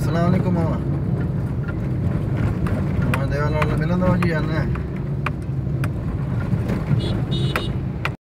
Assalamualaikum mama. Mama dewan orang.